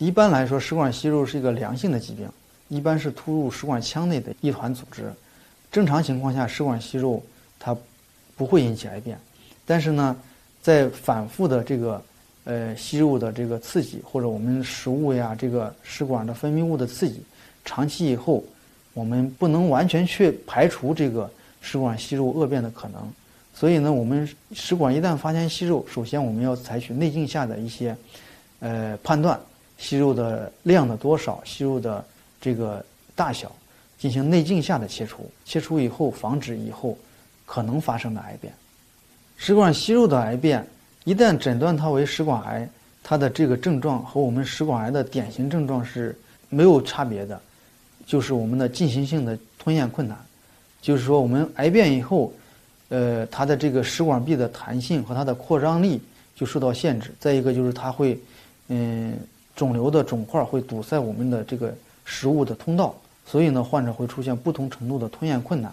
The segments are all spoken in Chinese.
一般来说，食管息肉是一个良性的疾病，一般是突入食管腔内的一团组织。正常情况下，食管息肉它不会引起癌变，但是呢，在反复的这个呃息肉的这个刺激，或者我们食物呀这个食管的分泌物的刺激，长期以后，我们不能完全去排除这个食管息肉恶变的可能。所以呢，我们食管一旦发现息肉，首先我们要采取内镜下的一些呃判断。息肉的量的多少，息肉的这个大小，进行内镜下的切除。切除以后，防止以后可能发生的癌变。食管息肉的癌变，一旦诊断它为食管癌，它的这个症状和我们食管癌的典型症状是没有差别的，就是我们的进行性的吞咽困难。就是说，我们癌变以后，呃，它的这个食管壁的弹性和它的扩张力就受到限制。再一个就是它会，嗯。肿瘤的肿块会堵塞我们的这个食物的通道，所以呢，患者会出现不同程度的吞咽困难。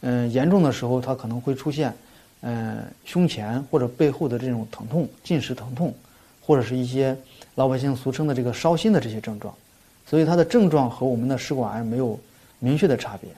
嗯，严重的时候，他可能会出现，嗯，胸前或者背后的这种疼痛、进食疼痛，或者是一些老百姓俗称的这个烧心的这些症状。所以，它的症状和我们的食管癌没有明确的差别。